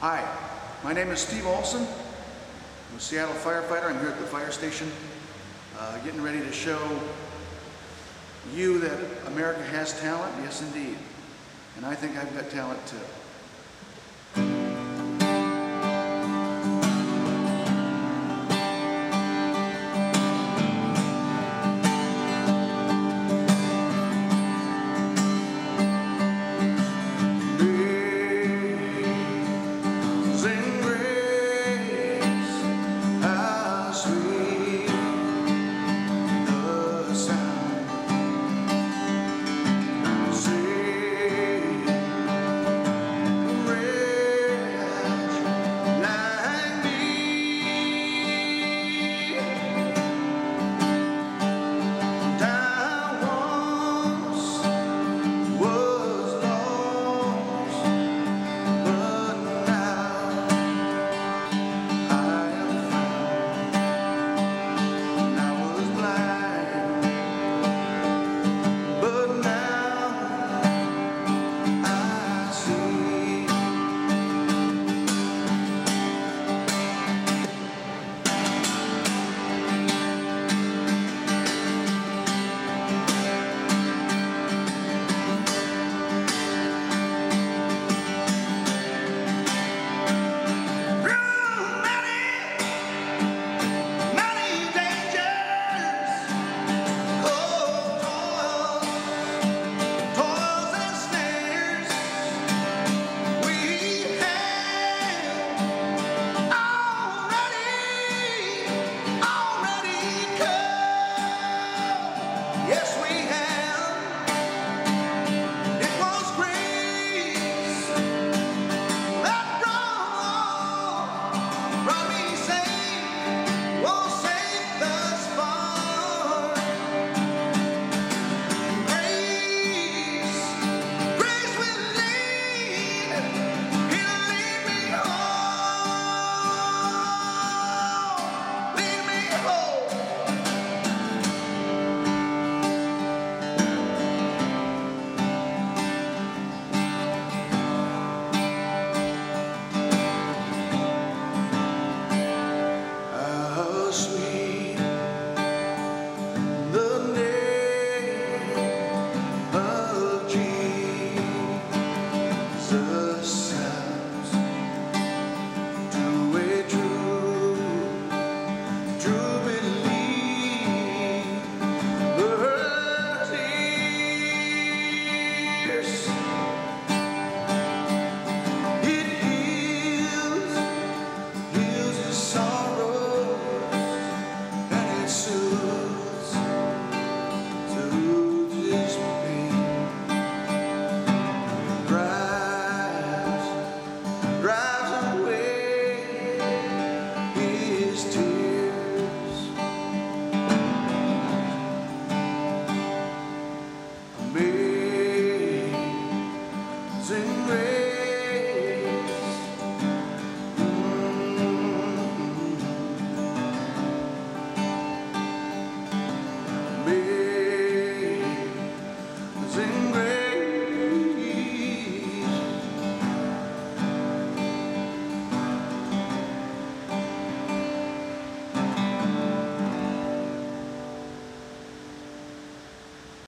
Hi, my name is Steve Olson. I'm a Seattle firefighter. I'm here at the fire station uh, getting ready to show you that America has talent. Yes, indeed. And I think I've got talent too. to